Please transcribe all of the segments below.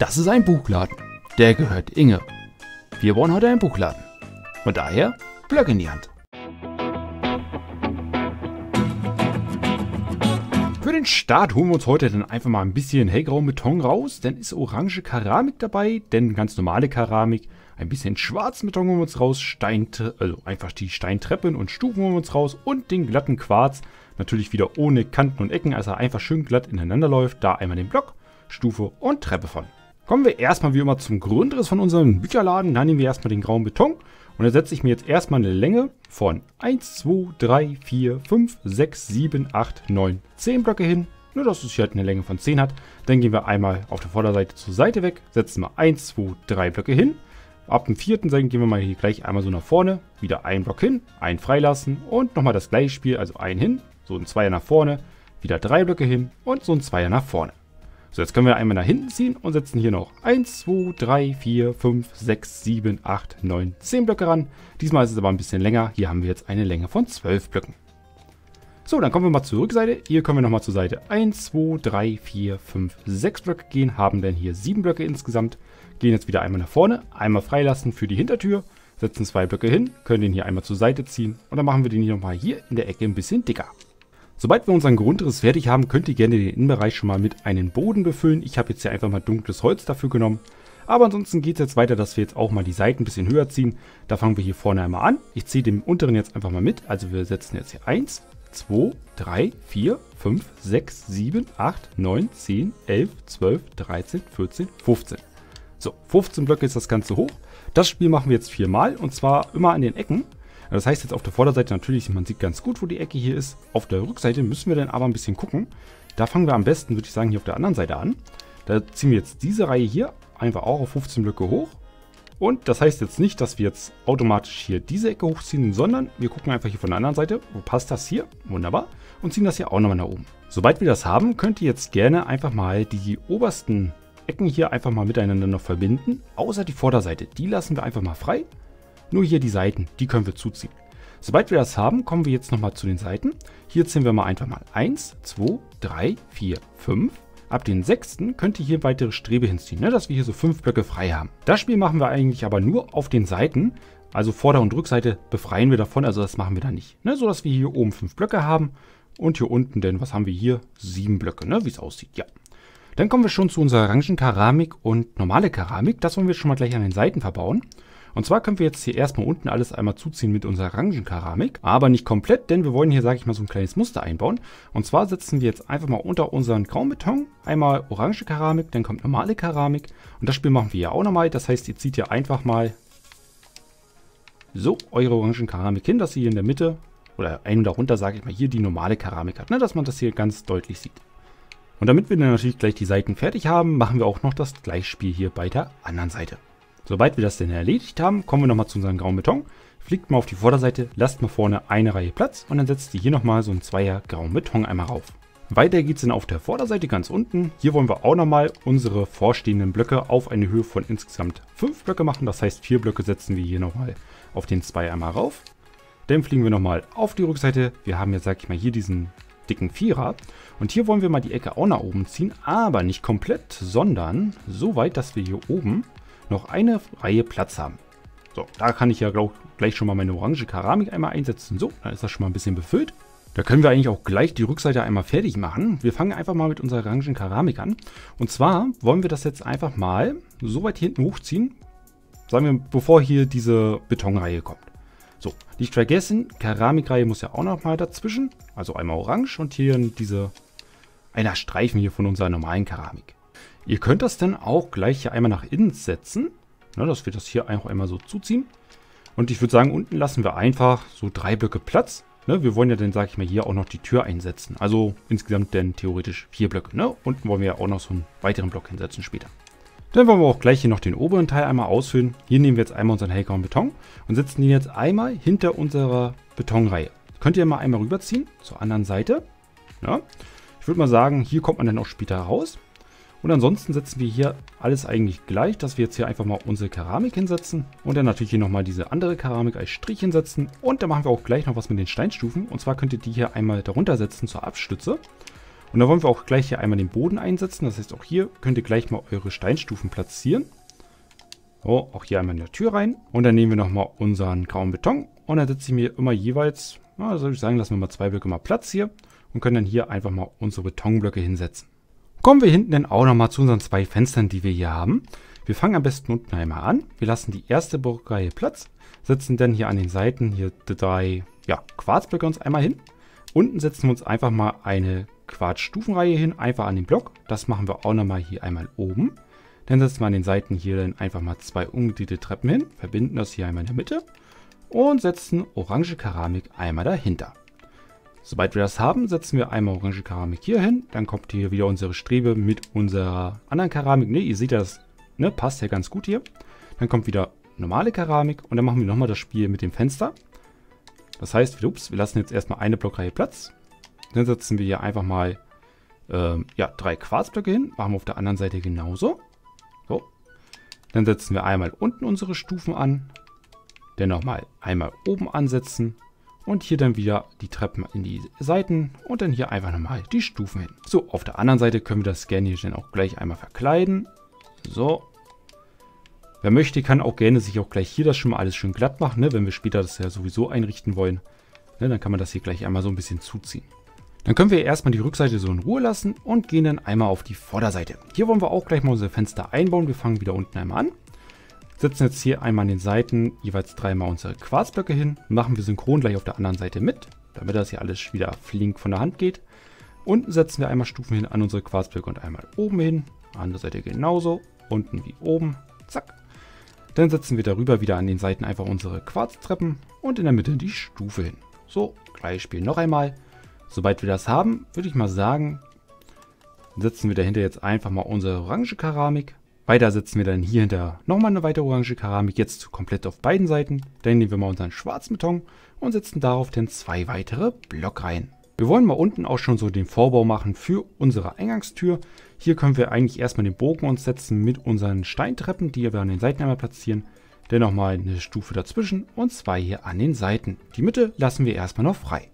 Das ist ein Buchladen. Der gehört Inge. Wir wollen heute einen Buchladen. Und daher Blöcke in die Hand. Für den Start holen wir uns heute dann einfach mal ein bisschen hellgrauen Beton raus. Dann ist orange Keramik dabei, denn ganz normale Keramik. Ein bisschen schwarzen Beton holen wir uns raus, Stein, also einfach die Steintreppen und Stufen holen wir uns raus und den glatten Quarz. Natürlich wieder ohne Kanten und Ecken, also einfach schön glatt ineinander läuft. Da einmal den Block, Stufe und Treppe von. Kommen wir erstmal wie immer zum Grundriss von unserem Bücherladen. Dann nehmen wir erstmal den grauen Beton. Und da setze ich mir jetzt erstmal eine Länge von 1, 2, 3, 4, 5, 6, 7, 8, 9, 10 Blöcke hin. Nur, dass es hier halt eine Länge von 10 hat. Dann gehen wir einmal auf der Vorderseite zur Seite weg, setzen mal 1, 2, 3 Blöcke hin. Ab dem vierten Seiten gehen wir mal hier gleich einmal so nach vorne, wieder einen Block hin, einen freilassen und nochmal das gleiche Spiel, also einen hin, so ein Zweier nach vorne, wieder drei Blöcke hin und so ein Zweier nach vorne. So, jetzt können wir einmal nach hinten ziehen und setzen hier noch 1, 2, 3, 4, 5, 6, 7, 8, 9, 10 Blöcke ran. Diesmal ist es aber ein bisschen länger. Hier haben wir jetzt eine Länge von 12 Blöcken. So, dann kommen wir mal zur Rückseite. Hier können wir nochmal zur Seite 1, 2, 3, 4, 5, 6 Blöcke gehen. Haben dann hier 7 Blöcke insgesamt. Gehen jetzt wieder einmal nach vorne, einmal freilassen für die Hintertür. Setzen zwei Blöcke hin, können den hier einmal zur Seite ziehen. Und dann machen wir den hier nochmal hier in der Ecke ein bisschen dicker. Sobald wir unseren Grundriss fertig haben, könnt ihr gerne den Innenbereich schon mal mit einem Boden befüllen. Ich habe jetzt hier einfach mal dunkles Holz dafür genommen. Aber ansonsten geht es jetzt weiter, dass wir jetzt auch mal die Seiten ein bisschen höher ziehen. Da fangen wir hier vorne einmal an. Ich ziehe den unteren jetzt einfach mal mit. Also wir setzen jetzt hier 1, 2, 3, 4, 5, 6, 7, 8, 9, 10, 11, 12, 13, 14, 15. So, 15 Blöcke ist das Ganze hoch. Das Spiel machen wir jetzt viermal und zwar immer an den Ecken. Das heißt jetzt auf der Vorderseite natürlich, man sieht ganz gut, wo die Ecke hier ist. Auf der Rückseite müssen wir dann aber ein bisschen gucken. Da fangen wir am besten, würde ich sagen, hier auf der anderen Seite an. Da ziehen wir jetzt diese Reihe hier einfach auch auf 15 Blöcke hoch. Und das heißt jetzt nicht, dass wir jetzt automatisch hier diese Ecke hochziehen, sondern wir gucken einfach hier von der anderen Seite, wo passt das hier? Wunderbar. Und ziehen das hier auch nochmal nach oben. Sobald wir das haben, könnt ihr jetzt gerne einfach mal die obersten Ecken hier einfach mal miteinander noch verbinden. Außer die Vorderseite, die lassen wir einfach mal frei. Nur hier die Seiten, die können wir zuziehen. Sobald wir das haben, kommen wir jetzt nochmal zu den Seiten. Hier ziehen wir mal einfach mal 1, 2, 3, 4, 5. Ab den sechsten könnt ihr hier weitere Strebe hinziehen, ne, dass wir hier so fünf Blöcke frei haben. Das Spiel machen wir eigentlich aber nur auf den Seiten. Also Vorder- und Rückseite befreien wir davon, also das machen wir da nicht. Ne, so dass wir hier oben fünf Blöcke haben und hier unten, denn was haben wir hier? Sieben Blöcke, ne, wie es aussieht, ja. Dann kommen wir schon zu unserer Orangenkeramik und normale Keramik. Das wollen wir schon mal gleich an den Seiten verbauen. Und zwar können wir jetzt hier erstmal unten alles einmal zuziehen mit unserer Orangenkeramik, aber nicht komplett, denn wir wollen hier, sage ich mal, so ein kleines Muster einbauen. Und zwar setzen wir jetzt einfach mal unter unseren Graumbeton einmal orange Keramik, dann kommt normale Keramik und das Spiel machen wir ja auch nochmal. Das heißt, ihr zieht hier einfach mal so eure Orangenkeramik hin, dass ihr hier in der Mitte oder einem darunter, sage ich mal, hier die normale Keramik hat, ne, dass man das hier ganz deutlich sieht. Und damit wir dann natürlich gleich die Seiten fertig haben, machen wir auch noch das Gleichspiel hier bei der anderen Seite. Sobald wir das denn erledigt haben, kommen wir nochmal zu unserem grauen Beton. Fliegt mal auf die Vorderseite, lasst mal vorne eine Reihe Platz und dann setzt ihr hier nochmal so ein Zweier grauen Beton einmal rauf. Weiter geht es dann auf der Vorderseite ganz unten. Hier wollen wir auch nochmal unsere vorstehenden Blöcke auf eine Höhe von insgesamt 5 Blöcke machen. Das heißt, vier Blöcke setzen wir hier nochmal auf den Zwei einmal rauf. Dann fliegen wir nochmal auf die Rückseite. Wir haben jetzt, sag ich mal, hier diesen dicken Vierer. Und hier wollen wir mal die Ecke auch nach oben ziehen, aber nicht komplett, sondern so weit, dass wir hier oben noch eine Reihe Platz haben. So, da kann ich ja glaub, gleich schon mal meine orange Keramik einmal einsetzen. So, dann ist das schon mal ein bisschen befüllt. Da können wir eigentlich auch gleich die Rückseite einmal fertig machen. Wir fangen einfach mal mit unserer orangen Keramik an. Und zwar wollen wir das jetzt einfach mal so weit hinten hochziehen, sagen wir, bevor hier diese Betonreihe kommt. So, nicht vergessen, Keramikreihe muss ja auch noch mal dazwischen. Also einmal orange und hier diese einer Streifen hier von unserer normalen Keramik. Ihr könnt das dann auch gleich hier einmal nach innen setzen, ne, dass wir das hier einfach einmal so zuziehen. Und ich würde sagen, unten lassen wir einfach so drei Blöcke Platz. Ne, wir wollen ja dann, sage ich mal, hier auch noch die Tür einsetzen. Also insgesamt dann theoretisch vier Blöcke. Ne? Unten wollen wir ja auch noch so einen weiteren Block hinsetzen später. Dann wollen wir auch gleich hier noch den oberen Teil einmal ausfüllen. Hier nehmen wir jetzt einmal unseren hellgrauen Beton und setzen ihn jetzt einmal hinter unserer Betonreihe. Könnt ihr mal einmal rüberziehen zur anderen Seite. Ja. Ich würde mal sagen, hier kommt man dann auch später raus. Und ansonsten setzen wir hier alles eigentlich gleich, dass wir jetzt hier einfach mal unsere Keramik hinsetzen und dann natürlich hier nochmal diese andere Keramik als Strich hinsetzen. Und dann machen wir auch gleich noch was mit den Steinstufen. Und zwar könnt ihr die hier einmal darunter setzen zur Abstütze. Und da wollen wir auch gleich hier einmal den Boden einsetzen. Das heißt, auch hier könnt ihr gleich mal eure Steinstufen platzieren. So, auch hier einmal in der Tür rein. Und dann nehmen wir nochmal unseren grauen Beton. Und dann setze ich mir immer jeweils, na, soll ich sagen, lassen wir mal zwei Blöcke mal Platz hier. Und können dann hier einfach mal unsere Betonblöcke hinsetzen. Kommen wir hinten dann auch nochmal zu unseren zwei Fenstern, die wir hier haben. Wir fangen am besten unten einmal an. Wir lassen die erste Blockreihe Platz. Setzen dann hier an den Seiten hier die drei ja, Quarzblöcke uns einmal hin. Unten setzen wir uns einfach mal eine Quarzstufenreihe hin, einfach an den Block. Das machen wir auch nochmal hier einmal oben. Dann setzen wir an den Seiten hier dann einfach mal zwei umgedehnte Treppen hin, verbinden das hier einmal in der Mitte und setzen orange Keramik einmal dahinter. Sobald wir das haben, setzen wir einmal orange Keramik hier hin. Dann kommt hier wieder unsere Strebe mit unserer anderen Keramik. Ne, ihr seht das, ne, passt ja ganz gut hier. Dann kommt wieder normale Keramik und dann machen wir nochmal das Spiel mit dem Fenster. Das heißt, ups, wir lassen jetzt erstmal eine Blockreihe Platz. Dann setzen wir hier einfach mal ähm, ja, drei Quarzblöcke hin. Machen wir auf der anderen Seite genauso. So. Dann setzen wir einmal unten unsere Stufen an. Dann nochmal einmal oben ansetzen. Und hier dann wieder die Treppen in die Seiten. Und dann hier einfach nochmal die Stufen hin. So, auf der anderen Seite können wir das gerne hier dann auch gleich einmal verkleiden. So. Wer möchte, kann auch gerne sich auch gleich hier das schon mal alles schön glatt machen, ne? wenn wir später das ja sowieso einrichten wollen. Ne? Dann kann man das hier gleich einmal so ein bisschen zuziehen. Dann können wir erstmal die Rückseite so in Ruhe lassen und gehen dann einmal auf die Vorderseite. Hier wollen wir auch gleich mal unsere Fenster einbauen. Wir fangen wieder unten einmal an. Setzen jetzt hier einmal an den Seiten jeweils dreimal unsere Quarzblöcke hin. Machen wir synchron gleich auf der anderen Seite mit, damit das hier alles wieder flink von der Hand geht. Unten setzen wir einmal Stufen hin an unsere Quarzblöcke und einmal oben hin. Andere Seite genauso. Unten wie oben. Zack. Dann setzen wir darüber wieder an den Seiten einfach unsere Quarztreppen und in der Mitte die Stufe hin. So, gleich spielen noch einmal. Sobald wir das haben, würde ich mal sagen, setzen wir dahinter jetzt einfach mal unsere orange Keramik. Weiter setzen wir dann hier hinter nochmal eine weitere orange Keramik, jetzt komplett auf beiden Seiten. Dann nehmen wir mal unseren schwarzen Beton und setzen darauf dann zwei weitere Blockreihen. Wir wollen mal unten auch schon so den Vorbau machen für unsere Eingangstür. Hier können wir eigentlich erstmal den Bogen uns setzen mit unseren Steintreppen, die wir an den Seiten einmal platzieren. Dann nochmal eine Stufe dazwischen und zwei hier an den Seiten. Die Mitte lassen wir erstmal noch frei.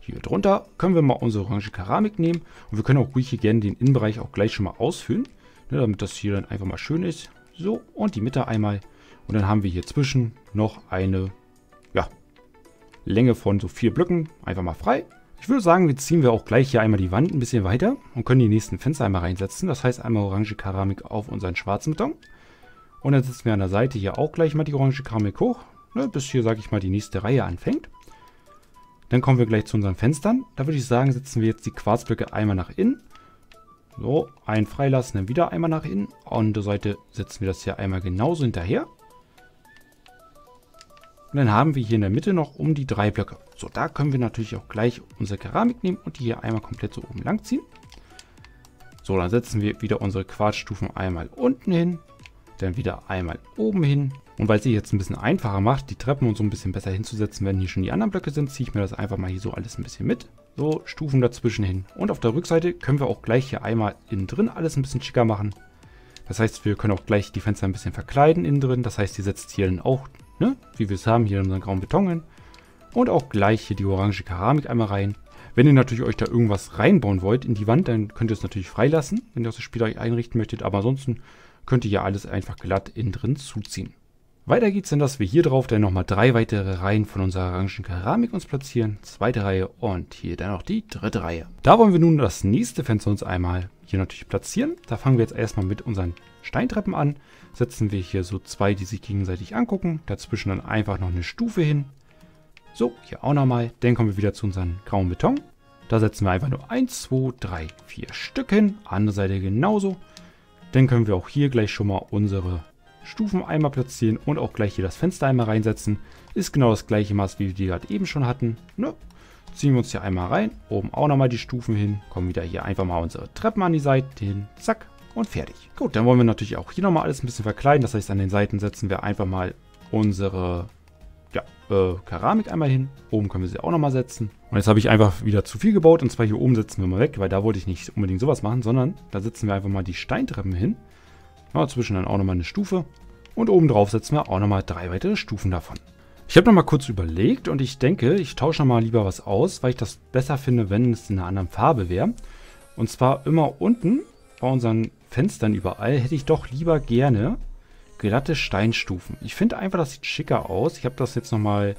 Hier drunter können wir mal unsere orange Keramik nehmen und wir können auch ruhig hier gerne den Innenbereich auch gleich schon mal ausfüllen, ne, damit das hier dann einfach mal schön ist. So, und die Mitte einmal. Und dann haben wir hier zwischen noch eine ja, Länge von so vier Blöcken einfach mal frei. Ich würde sagen, wir ziehen wir auch gleich hier einmal die Wand ein bisschen weiter und können die nächsten Fenster einmal reinsetzen. Das heißt einmal orange Keramik auf unseren schwarzen Beton. Und dann setzen wir an der Seite hier auch gleich mal die orange Keramik hoch, ne, bis hier, sage ich mal, die nächste Reihe anfängt. Dann kommen wir gleich zu unseren Fenstern. Da würde ich sagen, setzen wir jetzt die Quarzblöcke einmal nach innen. So, einen freilassen, dann wieder einmal nach innen. An der Seite setzen wir das hier einmal genauso hinterher. Und dann haben wir hier in der Mitte noch um die drei Blöcke. So, da können wir natürlich auch gleich unsere Keramik nehmen und die hier einmal komplett so oben lang ziehen. So, dann setzen wir wieder unsere Quarzstufen einmal unten hin. Dann wieder einmal oben hin. Und weil es sich jetzt ein bisschen einfacher macht, die Treppen und so ein bisschen besser hinzusetzen, wenn hier schon die anderen Blöcke sind, ziehe ich mir das einfach mal hier so alles ein bisschen mit. So, Stufen dazwischen hin. Und auf der Rückseite können wir auch gleich hier einmal innen drin alles ein bisschen schicker machen. Das heißt, wir können auch gleich die Fenster ein bisschen verkleiden innen drin. Das heißt, ihr setzt hier dann auch, ne, wie wir es haben, hier unseren grauen Beton hin. Und auch gleich hier die orange Keramik einmal rein. Wenn ihr natürlich euch da irgendwas reinbauen wollt in die Wand, dann könnt ihr es natürlich freilassen, wenn ihr das Spiel euch einrichten möchtet. Aber ansonsten könnt ihr ja alles einfach glatt innen drin zuziehen. Weiter geht's denn, dass wir hier drauf dann nochmal drei weitere Reihen von unserer orangen Keramik uns platzieren. Zweite Reihe und hier dann noch die dritte Reihe. Da wollen wir nun das nächste Fenster uns einmal hier natürlich platzieren. Da fangen wir jetzt erstmal mit unseren Steintreppen an. Setzen wir hier so zwei, die sich gegenseitig angucken. Dazwischen dann einfach noch eine Stufe hin. So, hier auch nochmal. Dann kommen wir wieder zu unserem grauen Beton. Da setzen wir einfach nur 1, 2, 3, 4 Stück hin. Andere Seite genauso. Dann können wir auch hier gleich schon mal unsere Stufen einmal platzieren und auch gleich hier das Fenster einmal reinsetzen. Ist genau das gleiche Maß, wie wir die gerade eben schon hatten. Ne? Ziehen wir uns hier einmal rein, oben auch nochmal die Stufen hin, kommen wieder hier einfach mal unsere Treppen an die Seite hin, zack und fertig. Gut, dann wollen wir natürlich auch hier nochmal alles ein bisschen verkleiden. Das heißt, an den Seiten setzen wir einfach mal unsere ja, äh, Keramik einmal hin. Oben können wir sie auch nochmal setzen. Und jetzt habe ich einfach wieder zu viel gebaut. Und zwar hier oben setzen wir mal weg, weil da wollte ich nicht unbedingt sowas machen, sondern da setzen wir einfach mal die Steintreppen hin. Ja, zwischen dann auch nochmal eine Stufe. Und oben drauf setzen wir auch nochmal drei weitere Stufen davon. Ich habe nochmal kurz überlegt und ich denke, ich tausche nochmal lieber was aus, weil ich das besser finde, wenn es in einer anderen Farbe wäre. Und zwar immer unten bei unseren Fenstern überall hätte ich doch lieber gerne glatte Steinstufen. Ich finde einfach, das sieht schicker aus. Ich habe das jetzt nochmal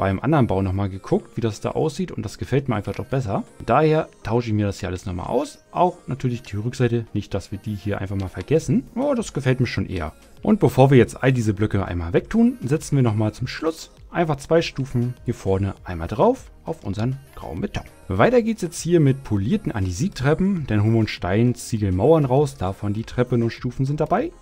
beim anderen Bau nochmal geguckt, wie das da aussieht und das gefällt mir einfach doch besser. Daher tausche ich mir das hier alles nochmal aus. Auch natürlich die Rückseite, nicht, dass wir die hier einfach mal vergessen. Oh, das gefällt mir schon eher. Und bevor wir jetzt all diese Blöcke einmal wegtun, setzen wir nochmal zum Schluss einfach zwei Stufen hier vorne einmal drauf auf unseren grauen Beton. Weiter geht's jetzt hier mit polierten Andesittreppen, denn Hum und Stein ziegeln Mauern raus, davon die Treppen und Stufen sind dabei.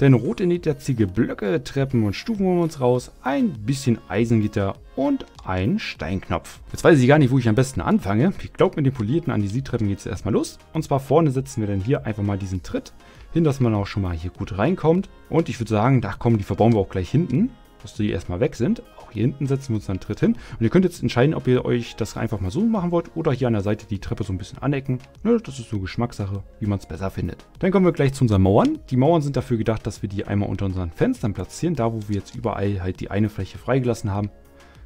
Denn rote Nähterziegel Blöcke, Treppen und Stufen holen wir uns raus, ein bisschen Eisengitter und ein Steinknopf. Jetzt weiß ich gar nicht, wo ich am besten anfange. Ich glaube, mit den polierten Andesittreppen geht es erstmal los. Und zwar vorne setzen wir dann hier einfach mal diesen Tritt hin, dass man auch schon mal hier gut reinkommt. Und ich würde sagen, da kommen die verbauen wir auch gleich hinten, dass die erstmal weg sind. Auch hier hinten setzen wir uns dann Tritt hin. Und ihr könnt jetzt entscheiden, ob ihr euch das einfach mal so machen wollt oder hier an der Seite die Treppe so ein bisschen anecken. Ne, das ist so Geschmackssache, wie man es besser findet. Dann kommen wir gleich zu unseren Mauern. Die Mauern sind dafür gedacht, dass wir die einmal unter unseren Fenstern platzieren. Da, wo wir jetzt überall halt die eine Fläche freigelassen haben,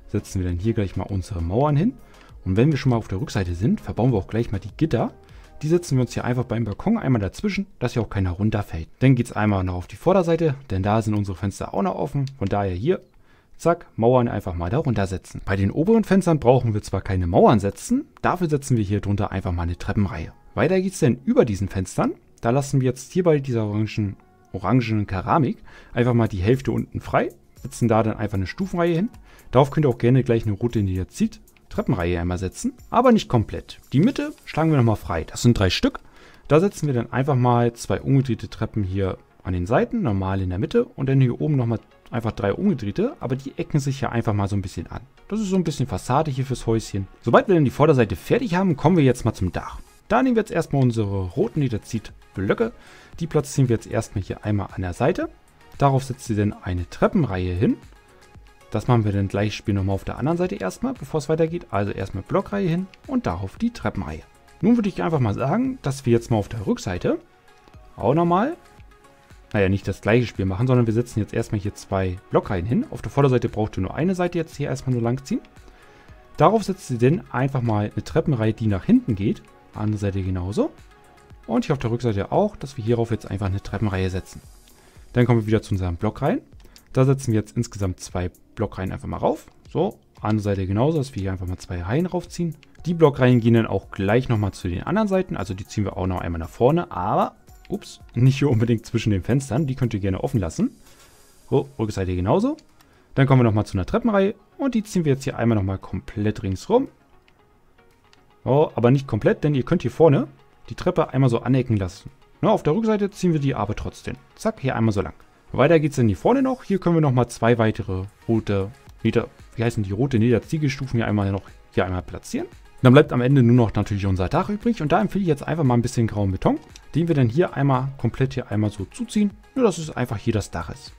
setzen wir dann hier gleich mal unsere Mauern hin. Und wenn wir schon mal auf der Rückseite sind, verbauen wir auch gleich mal die Gitter. Die setzen wir uns hier einfach beim Balkon einmal dazwischen, dass hier auch keiner runterfällt. Dann geht es einmal noch auf die Vorderseite, denn da sind unsere Fenster auch noch offen. Von daher hier Zack, Mauern einfach mal darunter setzen. Bei den oberen Fenstern brauchen wir zwar keine Mauern setzen, dafür setzen wir hier drunter einfach mal eine Treppenreihe. Weiter geht es denn über diesen Fenstern. Da lassen wir jetzt hier bei dieser orangen, orangenen Keramik einfach mal die Hälfte unten frei, setzen da dann einfach eine Stufenreihe hin. Darauf könnt ihr auch gerne gleich eine Route, die ihr zieht, Treppenreihe einmal setzen, aber nicht komplett. Die Mitte schlagen wir nochmal frei. Das sind drei Stück. Da setzen wir dann einfach mal zwei umgedrehte Treppen hier an den Seiten, normal in der Mitte und dann hier oben nochmal einfach drei umgedrehte, aber die ecken sich ja einfach mal so ein bisschen an. Das ist so ein bisschen Fassade hier fürs Häuschen. Sobald wir dann die Vorderseite fertig haben, kommen wir jetzt mal zum Dach. Da nehmen wir jetzt erstmal unsere roten Niederzieht-Blöcke. Die platzieren wir jetzt erstmal hier einmal an der Seite. Darauf setzt ihr dann eine Treppenreihe hin. Das machen wir dann gleich Spiel nochmal auf der anderen Seite erstmal, bevor es weitergeht. Also erstmal Blockreihe hin und darauf die Treppenreihe. Nun würde ich einfach mal sagen, dass wir jetzt mal auf der Rückseite auch nochmal naja, nicht das gleiche Spiel machen, sondern wir setzen jetzt erstmal hier zwei Blockreihen hin. Auf der Vorderseite braucht ihr nur eine Seite jetzt hier erstmal nur lang ziehen. Darauf setzt ihr dann einfach mal eine Treppenreihe, die nach hinten geht. Andere Seite genauso. Und hier auf der Rückseite auch, dass wir hierauf jetzt einfach eine Treppenreihe setzen. Dann kommen wir wieder zu unseren Blockreihen. Da setzen wir jetzt insgesamt zwei Blockreihen einfach mal rauf. So, andere Seite genauso, dass wir hier einfach mal zwei Reihen raufziehen. Die Blockreihen gehen dann auch gleich nochmal zu den anderen Seiten. Also die ziehen wir auch noch einmal nach vorne. Aber Ups, nicht hier unbedingt zwischen den Fenstern. Die könnt ihr gerne offen lassen. So, Rückseite genauso. Dann kommen wir nochmal zu einer Treppenreihe. Und die ziehen wir jetzt hier einmal nochmal komplett ringsrum. Oh, aber nicht komplett, denn ihr könnt hier vorne die Treppe einmal so anecken lassen. Na, auf der Rückseite ziehen wir die aber trotzdem. Zack, hier einmal so lang. Weiter geht es dann hier vorne noch. Hier können wir nochmal zwei weitere rote, Nieder, wie heißen die, rote Niederziegelstufen hier einmal noch hier einmal platzieren. Dann bleibt am Ende nur noch natürlich unser Dach übrig und da empfehle ich jetzt einfach mal ein bisschen grauen Beton, den wir dann hier einmal komplett hier einmal so zuziehen, nur dass es einfach hier das Dach ist.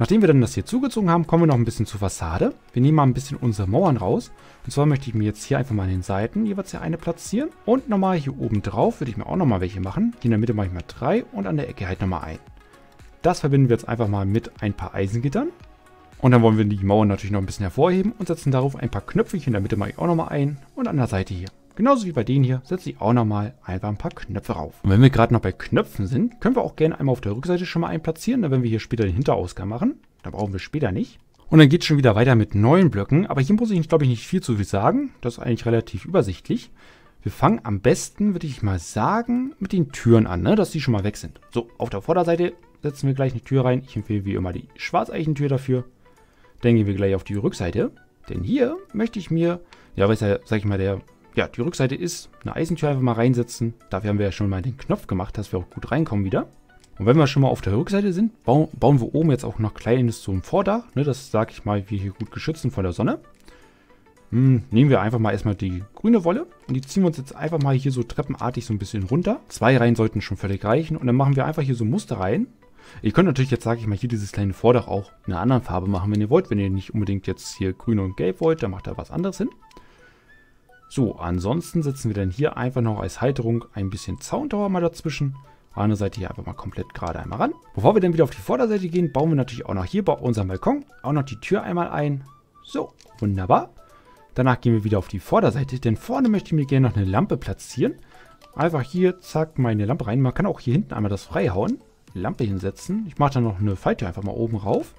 Nachdem wir dann das hier zugezogen haben, kommen wir noch ein bisschen zur Fassade. Wir nehmen mal ein bisschen unsere Mauern raus. Und zwar möchte ich mir jetzt hier einfach mal an den Seiten jeweils hier eine platzieren. Und nochmal hier oben drauf würde ich mir auch nochmal welche machen. Hier in der Mitte mache ich mal drei und an der Ecke halt nochmal ein. Das verbinden wir jetzt einfach mal mit ein paar Eisengittern. Und dann wollen wir die Mauern natürlich noch ein bisschen hervorheben und setzen darauf ein paar Knöpfe. In der Mitte mache ich auch nochmal ein und an der Seite hier. Genauso wie bei denen hier setze ich auch nochmal einfach ein paar Knöpfe rauf. Und wenn wir gerade noch bei Knöpfen sind, können wir auch gerne einmal auf der Rückseite schon mal einen platzieren, wenn wir hier später den Hinterausgang machen. Da brauchen wir später nicht. Und dann geht es schon wieder weiter mit neuen Blöcken. Aber hier muss ich, glaube ich, nicht viel zu viel sagen. Das ist eigentlich relativ übersichtlich. Wir fangen am besten, würde ich mal sagen, mit den Türen an, ne? dass die schon mal weg sind. So, auf der Vorderseite setzen wir gleich eine Tür rein. Ich empfehle wie immer die Schwarzeichentür dafür. Dann gehen wir gleich auf die Rückseite. Denn hier möchte ich mir, ja, was ja, sag ich mal, der, ja, die Rückseite ist, eine Eisentür einfach mal reinsetzen. Dafür haben wir ja schon mal den Knopf gemacht, dass wir auch gut reinkommen wieder. Und wenn wir schon mal auf der Rückseite sind, bauen, wir oben jetzt auch noch kleines ein Vordach. Ne, das sage ich mal, wir hier gut geschützt sind von der Sonne. Hm, nehmen wir einfach mal erstmal die grüne Wolle und die ziehen wir uns jetzt einfach mal hier so treppenartig so ein bisschen runter. Zwei Reihen sollten schon völlig reichen und dann machen wir einfach hier so Muster rein Ihr könnt natürlich jetzt, sage ich mal, hier dieses kleine Vordach auch in einer anderen Farbe machen, wenn ihr wollt. Wenn ihr nicht unbedingt jetzt hier grün und gelb wollt, dann macht da was anderes hin. So, ansonsten setzen wir dann hier einfach noch als Halterung ein bisschen Zauntauer mal dazwischen. Eine Seite hier einfach mal komplett gerade einmal ran. Bevor wir dann wieder auf die Vorderseite gehen, bauen wir natürlich auch noch hier bei unserem Balkon auch noch die Tür einmal ein. So, wunderbar. Danach gehen wir wieder auf die Vorderseite, denn vorne möchte ich mir gerne noch eine Lampe platzieren. einfach hier, zack, meine Lampe rein. Man kann auch hier hinten einmal das freihauen. Lampe hinsetzen. Ich mache dann noch eine Falte einfach mal oben rauf.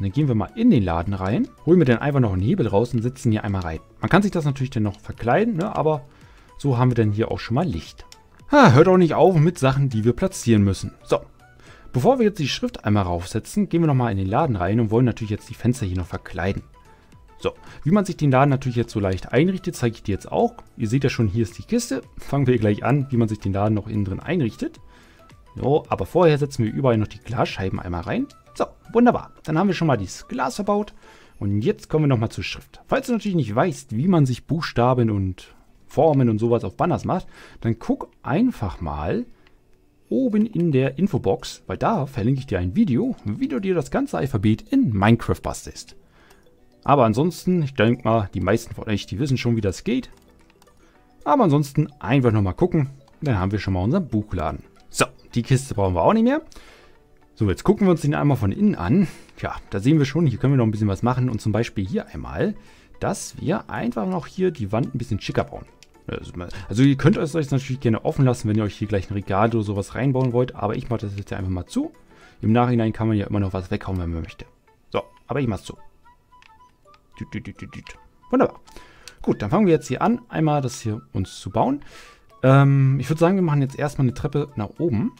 Und dann gehen wir mal in den Laden rein, holen wir dann einfach noch einen Hebel raus und setzen hier einmal rein. Man kann sich das natürlich dann noch verkleiden, ne? aber so haben wir dann hier auch schon mal Licht. Ha, hört auch nicht auf mit Sachen, die wir platzieren müssen. So, bevor wir jetzt die Schrift einmal raufsetzen, gehen wir nochmal in den Laden rein und wollen natürlich jetzt die Fenster hier noch verkleiden. So, wie man sich den Laden natürlich jetzt so leicht einrichtet, zeige ich dir jetzt auch. Ihr seht ja schon, hier ist die Kiste. Fangen wir gleich an, wie man sich den Laden noch innen drin einrichtet. So, aber vorher setzen wir überall noch die Glasscheiben einmal rein. So, wunderbar. Dann haben wir schon mal dieses Glas verbaut. Und jetzt kommen wir nochmal zur Schrift. Falls du natürlich nicht weißt, wie man sich Buchstaben und Formen und sowas auf Banners macht, dann guck einfach mal oben in der Infobox, weil da verlinke ich dir ein Video, wie du dir das ganze Alphabet in Minecraft bastelst. Aber ansonsten, ich denke mal, die meisten von euch, die wissen schon, wie das geht. Aber ansonsten einfach nochmal gucken, dann haben wir schon mal unseren Buchladen. Die Kiste brauchen wir auch nicht mehr. So, jetzt gucken wir uns den einmal von innen an. Tja, da sehen wir schon, hier können wir noch ein bisschen was machen. Und zum Beispiel hier einmal, dass wir einfach noch hier die Wand ein bisschen schicker bauen. Also ihr könnt es euch natürlich gerne offen lassen, wenn ihr euch hier gleich ein Regal oder sowas reinbauen wollt. Aber ich mache das jetzt einfach mal zu. Im Nachhinein kann man ja immer noch was weghauen, wenn man möchte. So, aber ich mache es zu. Wunderbar. Gut, dann fangen wir jetzt hier an, einmal das hier uns zu bauen. Ähm, ich würde sagen, wir machen jetzt erstmal eine Treppe nach oben.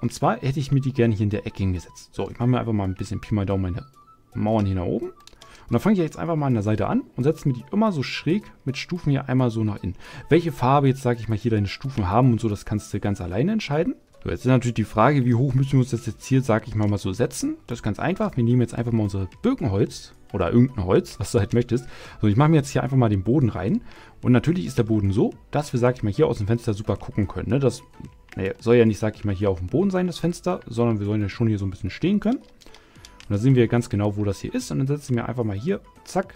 Und zwar hätte ich mir die gerne hier in der Ecke hingesetzt. So, ich mache mir einfach mal ein bisschen Pi mal Daumen meine Mauern hier nach oben. Und dann fange ich jetzt einfach mal an der Seite an und setze mir die immer so schräg mit Stufen hier einmal so nach innen. Welche Farbe jetzt, sage ich mal, hier deine Stufen haben und so, das kannst du ganz alleine entscheiden. So, jetzt ist natürlich die Frage, wie hoch müssen wir uns das jetzt hier, sage ich mal, mal so setzen. Das ist ganz einfach. Wir nehmen jetzt einfach mal unsere Birkenholz oder irgendein Holz, was du halt möchtest. Also ich mache mir jetzt hier einfach mal den Boden rein. Und natürlich ist der Boden so, dass wir, sag ich mal, hier aus dem Fenster super gucken können. Ne? Das naja, soll ja nicht, sag ich mal, hier auf dem Boden sein, das Fenster, sondern wir sollen ja schon hier so ein bisschen stehen können. Und da sehen wir ganz genau, wo das hier ist. Und dann setzen wir einfach mal hier, zack,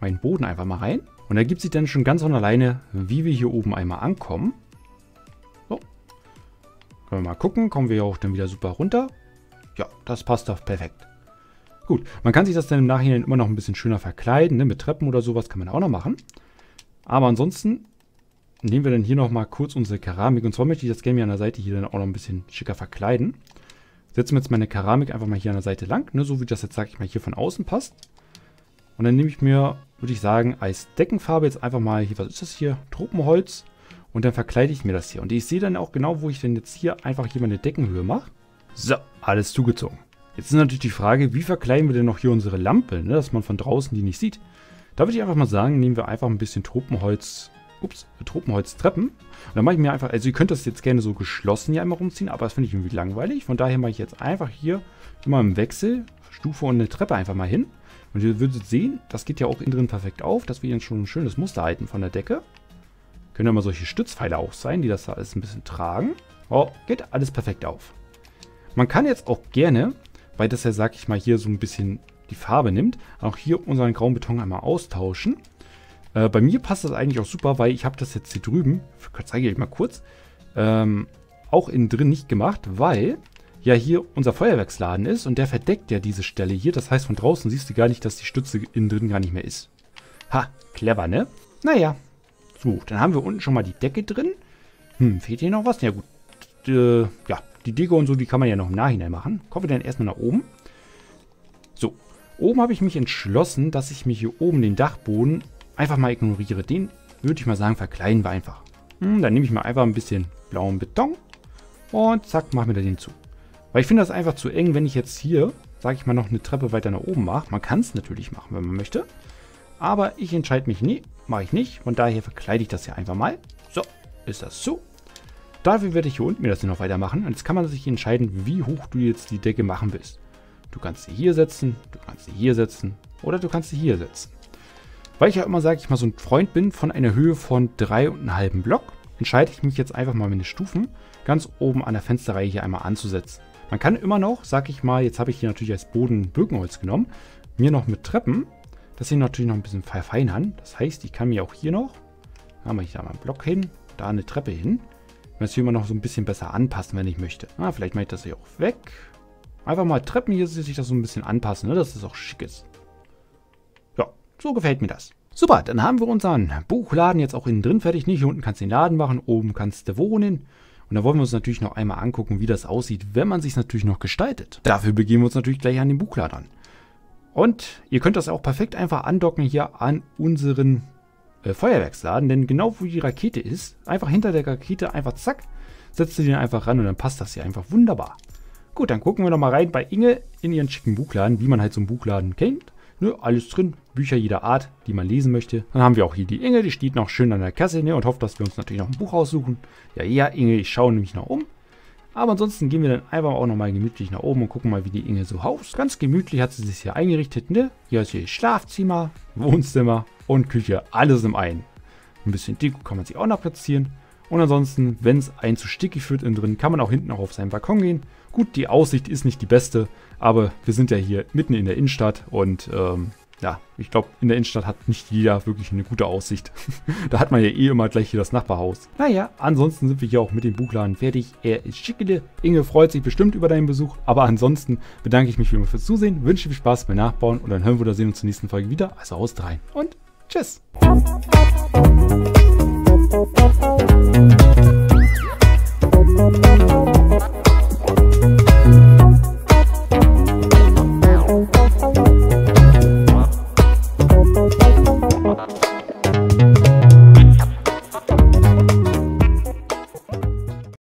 meinen Boden einfach mal rein. Und da gibt sich dann schon ganz von alleine, wie wir hier oben einmal ankommen. Können wir mal gucken, kommen wir ja auch dann wieder super runter. Ja, das passt doch perfekt. Gut, man kann sich das dann im Nachhinein immer noch ein bisschen schöner verkleiden, ne? mit Treppen oder sowas kann man auch noch machen. Aber ansonsten nehmen wir dann hier nochmal kurz unsere Keramik. Und zwar möchte ich das gerne an der Seite hier dann auch noch ein bisschen schicker verkleiden. Setzen wir jetzt meine Keramik einfach mal hier an der Seite lang, ne, so wie das jetzt, sag ich mal, hier von außen passt. Und dann nehme ich mir, würde ich sagen, als Deckenfarbe jetzt einfach mal hier, was ist das hier? Tropenholz. Und dann verkleide ich mir das hier. Und ich sehe dann auch genau, wo ich denn jetzt hier einfach hier meine Deckenhöhe mache. So, alles zugezogen. Jetzt ist natürlich die Frage, wie verkleiden wir denn noch hier unsere Lampe, ne, dass man von draußen die nicht sieht. Da würde ich einfach mal sagen, nehmen wir einfach ein bisschen Tropenholz ups, Tropenholztreppen. Und dann mache ich mir einfach, also ihr könnt das jetzt gerne so geschlossen hier einmal rumziehen, aber das finde ich irgendwie langweilig. Von daher mache ich jetzt einfach hier immer im Wechsel Stufe und eine Treppe einfach mal hin. Und ihr würdet sehen, das geht ja auch innen drin perfekt auf, dass wir hier schon ein schönes Muster halten von der Decke. Können ja mal solche Stützpfeiler auch sein, die das da alles ein bisschen tragen. Oh, geht alles perfekt auf. Man kann jetzt auch gerne, weil das ja, sag ich mal, hier so ein bisschen die Farbe nimmt, auch hier unseren grauen Beton einmal austauschen. Äh, bei mir passt das eigentlich auch super, weil ich habe das jetzt hier drüben, zeige ich euch mal kurz, ähm, auch innen drin nicht gemacht, weil ja hier unser Feuerwerksladen ist und der verdeckt ja diese Stelle hier. Das heißt, von draußen siehst du gar nicht, dass die Stütze innen drin gar nicht mehr ist. Ha, clever, ne? Naja. So, dann haben wir unten schon mal die Decke drin. Hm, fehlt hier noch was? Ja gut, äh, ja, die Deko und so, die kann man ja noch im Nachhinein machen. Kommen wir dann erstmal nach oben. So, oben habe ich mich entschlossen, dass ich mir hier oben den Dachboden einfach mal ignoriere. Den würde ich mal sagen, verkleiden wir einfach. Hm, dann nehme ich mal einfach ein bisschen blauen Beton und zack, machen wir den zu. Weil ich finde das einfach zu eng, wenn ich jetzt hier, sage ich mal, noch eine Treppe weiter nach oben mache. Man kann es natürlich machen, wenn man möchte. Aber ich entscheide mich nie, mache ich nicht. Von daher verkleide ich das hier einfach mal. So, ist das zu. Dafür werde ich hier unten mir das hier noch weitermachen. Und jetzt kann man sich entscheiden, wie hoch du jetzt die Decke machen willst. Du kannst sie hier setzen, du kannst sie hier setzen oder du kannst sie hier setzen. Weil ich ja immer, sage ich mal, so ein Freund bin von einer Höhe von 3,5 Block, entscheide ich mich jetzt einfach mal meine Stufen ganz oben an der Fensterreihe hier einmal anzusetzen. Man kann immer noch, sage ich mal, jetzt habe ich hier natürlich als Boden Birkenholz genommen, mir noch mit Treppen das hier natürlich noch ein bisschen verfeinern. Das heißt, ich kann mir auch hier noch, da mache ich da mal einen Block hin, da eine Treppe hin, das hier immer noch so ein bisschen besser anpassen, wenn ich möchte. Ah, vielleicht mache ich das hier auch weg. Einfach mal Treppen hier sich das so ein bisschen anpassen, ne, dass es auch schick ist. So gefällt mir das. Super, dann haben wir unseren Buchladen jetzt auch innen drin fertig. Nicht hier unten kannst du den Laden machen, oben kannst du wohnen. Und da wollen wir uns natürlich noch einmal angucken, wie das aussieht, wenn man sich natürlich noch gestaltet. Dafür begeben wir uns natürlich gleich an den Buchladen. Und ihr könnt das auch perfekt einfach andocken hier an unseren äh, Feuerwerksladen, denn genau wo die Rakete ist, einfach hinter der Rakete einfach zack, setzt ihr den einfach ran und dann passt das hier einfach wunderbar. Gut, dann gucken wir noch mal rein bei Inge in ihren schicken Buchladen, wie man halt so einen Buchladen kennt. Ne, alles drin, Bücher jeder Art, die man lesen möchte. Dann haben wir auch hier die Inge, die steht noch schön an der Kasse ne, und hofft, dass wir uns natürlich noch ein Buch aussuchen. Ja, ja, Inge, ich schaue nämlich noch um. Aber ansonsten gehen wir dann einfach auch nochmal gemütlich nach oben und gucken mal, wie die Inge so haust. Ganz gemütlich hat sie sich hier eingerichtet, ne? Hier ist hier Schlafzimmer, Wohnzimmer und Küche, alles im einen. Ein bisschen Deko kann man sich auch noch platzieren. Und ansonsten, wenn es ein zu stickig führt innen drin, kann man auch hinten noch auf seinen Balkon gehen. Gut, die Aussicht ist nicht die beste, aber wir sind ja hier mitten in der Innenstadt und ähm, ja, ich glaube, in der Innenstadt hat nicht jeder wirklich eine gute Aussicht. da hat man ja eh immer gleich hier das Nachbarhaus. Naja, ansonsten sind wir hier auch mit dem Buchladen fertig. Er ist schickele. Inge freut sich bestimmt über deinen Besuch. Aber ansonsten bedanke ich mich wie immer fürs Zusehen, wünsche viel Spaß beim Nachbauen und dann hören wir oder sehen uns zur nächsten Folge wieder. Also aus rein und tschüss.